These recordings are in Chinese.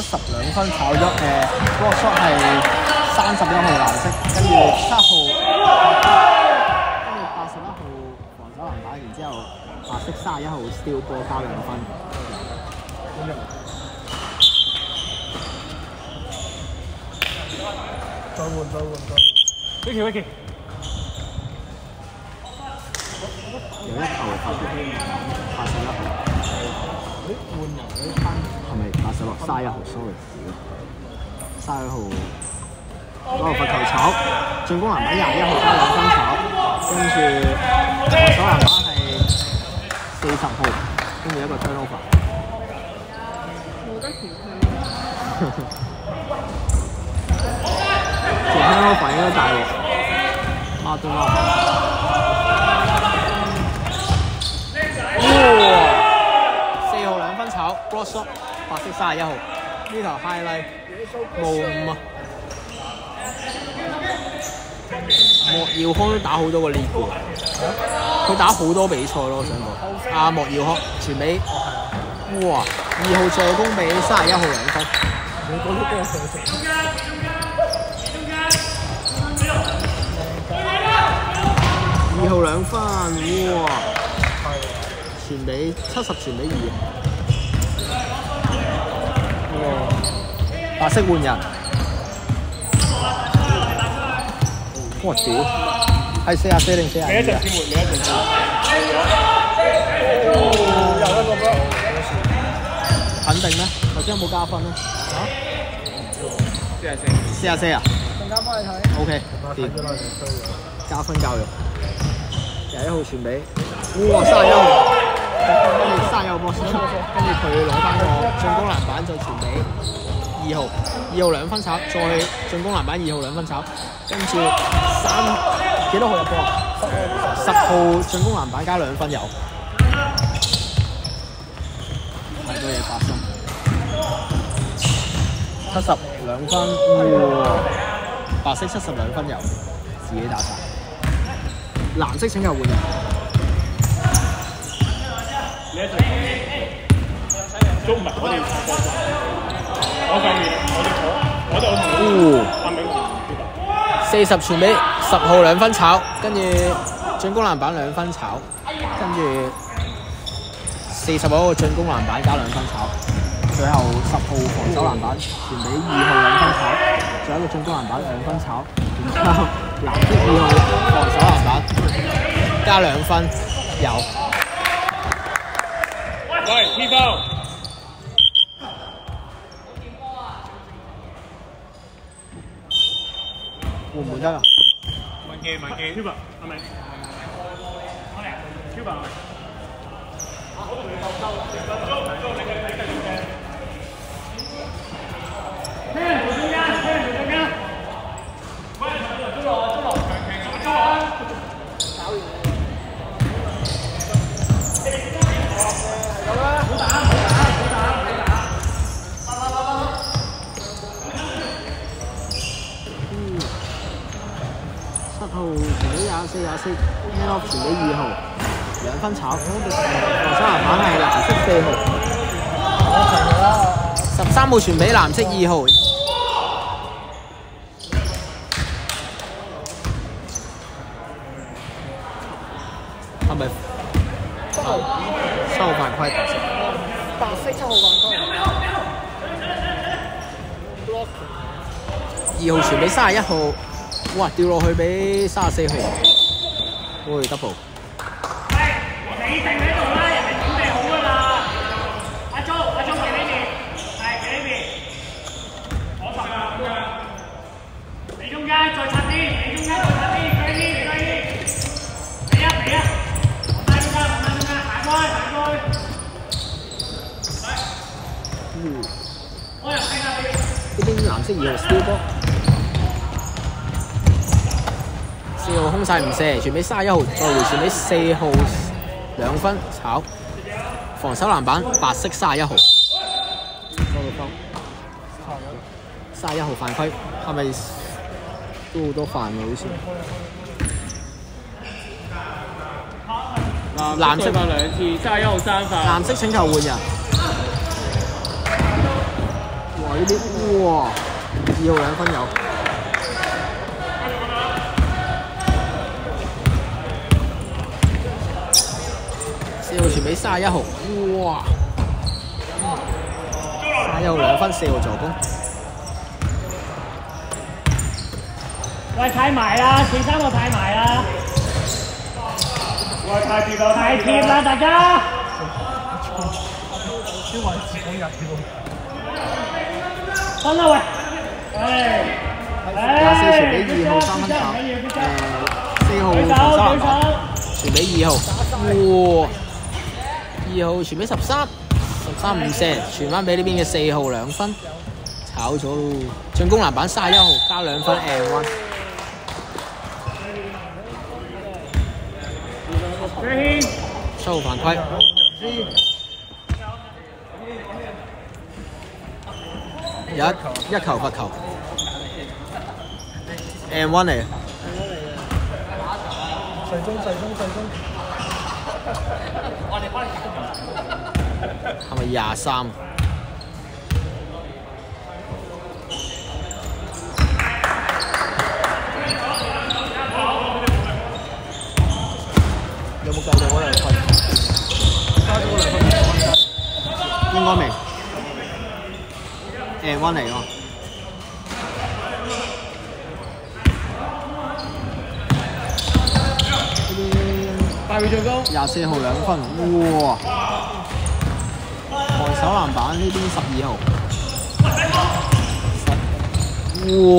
前面七十兩分炒咗誒，嗰、個 shot 係三十一號藍色，跟住七號，跟住八十一號防守籃板，然之後白色三十一號 steal 波加兩分。再換再換再換。Vicky Vicky，有一球發出八十一號，誒換人誒翻咪八十六？三一號，sorry，三一號嗰個罰球炒，進攻籃板廿一號加兩分炒，跟住防守籃板係四十號，跟住一個 turnover。冇得調佢。條 turnover 應該大鑊，孖都孖。哇！四號兩分炒 block shot，白色三十一號，呢頭 highlight 冇五啊！莫耀康都打好多個 league，佢打好多比賽咯，我想講。阿莫耀康傳俾，哇！二號助攻俾三十一號兩分。你嗰啲波上二號兩分，哇！傳俾七十傳俾二，白色換人，我屌！係四廿四定四啊？先換，你一陣先換。又一個 block，肯定咩？頭先有冇加分咧？四啊四。四啊四啊陣間幫你睇。？OK，掂，加分教育。廿一號傳俾，哇！三十一號，跟住三十一號波跟住佢攞翻個進攻籃板再傳俾二號，二號兩分炒，再進攻籃板二號兩分炒，跟住三幾多號入波？十號進攻籃板加兩分有，太多嘢發生。七十兩分，哇！白色七十兩分有，自己打晒。藍色請求換人，你一陣都唔係我哋放放我上面，我哋我我哋我同阿明四十傳俾十號兩分炒，跟住進攻籃板兩分炒，跟住四十嗰個進攻籃板加兩分炒，最後十號防守籃板傳俾二號兩分炒，最後一個進攻籃板兩分炒，然之後藍色二號防守籃板加兩分有。喂 T 包，換唔換得啊？文記文記 Tuba 係咪？Tuba 係咪？七號傳俾廿四廿四 n off 傳俾二號，兩分炒。防守籃板係藍色四號，十三號傳俾藍色二號。係咪？七號七號犯規白色。七號犯規。block 二號傳俾三十一號，哇掉落去俾三十四號，喂 double。你定喺度啦，人哋準備好噶啦。阿鐘，阿鐘企呢邊，係企呢邊。我十啊，你中間再插啲，你中間再插啲，快啲，快啲。嚟啊嚟啊！我帶中間，我帶中間，行開行開。我入睇下你。呢邊藍色二號 steal 波，空晒唔射，傳俾三十一號，再回傳俾四號兩分炒，防守籃板白色三十一號，三十一號犯規，係咪都好多犯喎？好似藍色發兩次，三十一號三犯。藍色請求換人，哇呢啲，哇！二號兩分有。傳俾三十一號，哇！三十一號兩分，四號助攻。喂，睇埋啦，前三個睇埋啦，喂，太貼啦，太貼啦，大家。分啦喂，唉，廿四傳俾二號三分球，誒四號舉手防守籃舉板，手，傳俾二號，哇！二號傳俾十三，十三唔射，傳翻俾呢邊嘅四號兩分，炒咗咯。進攻籃板三十一號加兩分 and one，舉軒，七號犯規。有一一球罰球，and one 嚟嘅，細中細中細中，係咪廿三？有冇計到嗰兩分？加咗嗰兩分應該未。誒 one 嚟喎。八秒進攻，廿四號兩分，哇！防守籃板呢邊十二號，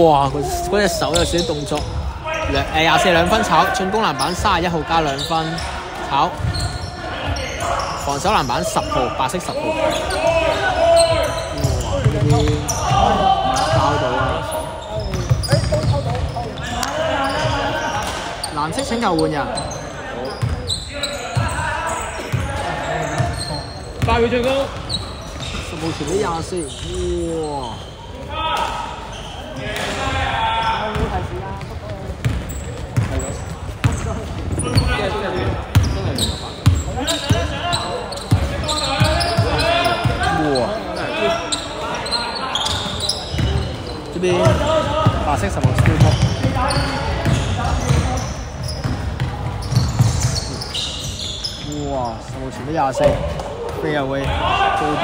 哇！佢嗰隻手有少少動作，兩誒廿四兩分炒，進攻籃板三十一號加兩分炒，防守籃板十號，白色十號，哇！呢邊包到啊！藍色請求換人。八秒進攻，十號傳俾廿四，哇！哇！這邊白色十號 s t e 哇！十號傳俾廿四，飛入位高地，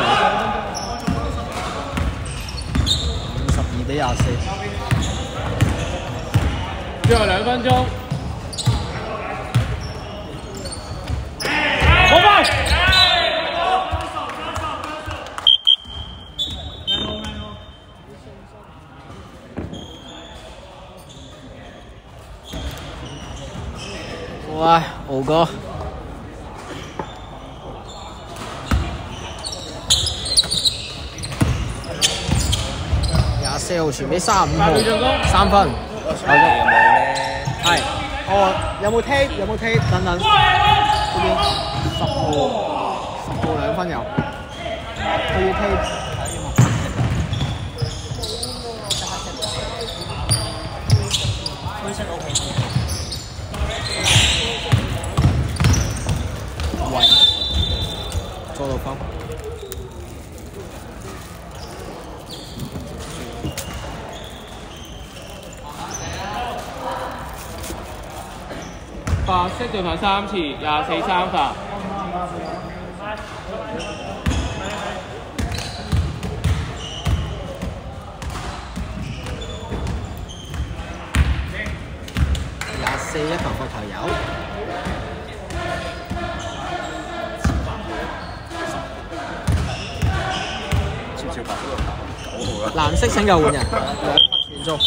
五十二比廿四。最後兩分鐘，好快！喂，敖哥，廿四號傳俾三十五號，三分。有冇咧？係，哦，有冇 tape？有冇 tape？等等，呢邊十號，十號兩分有。佢要 tape。喂，做到分。白色進行三次，廿四三罰。廿四一球罰球有。藍色請求換人，兩罰全中。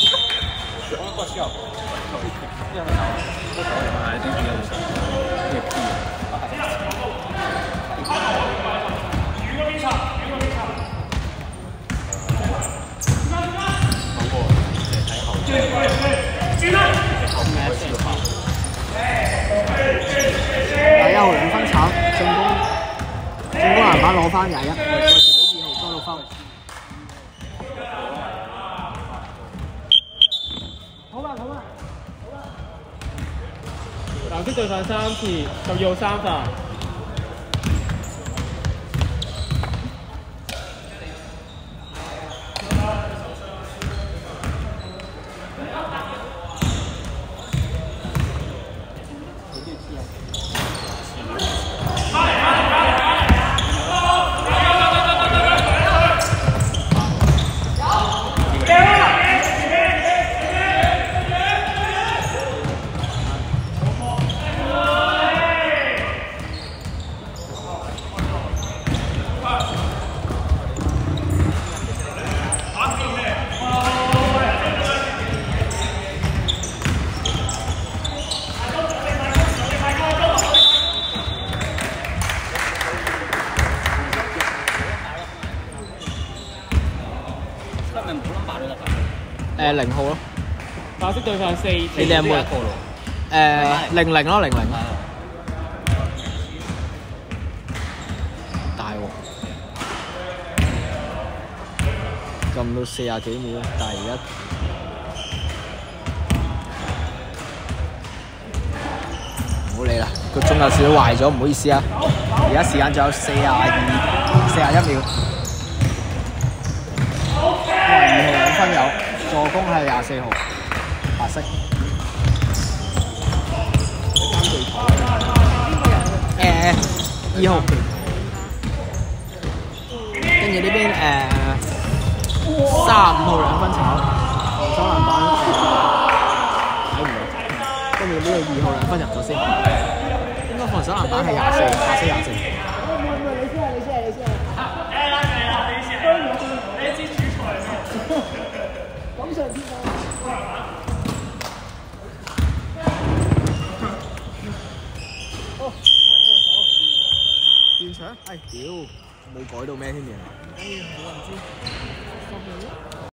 廿一號兩分炒，進攻進攻籃板攞翻廿一，再傳俾二號多到分。藍色進行三次，就要三份。誒零號咯，白色對上四，你哋有冇一個咯？誒零零咯零零。大喎，撳到四廿幾秒，但係而家唔好理啦，個鐘有少少壞咗，唔好意思啊。而家時間仲有四廿二、四廿一秒。二號兩分有，助攻係廿四號，白色。誒二號，跟住呢邊誒三十五號兩分炒，防守籃板。睇唔到，跟住呢個二號兩分入咗先，應該防守籃板係廿四，廿四廿四。唔係唔係，你先啊，你先啊，你先啊。嚟啦嚟啦，你先，你知主裁咩？咁上天啊！現場？係屌，冇改到咩添嘅。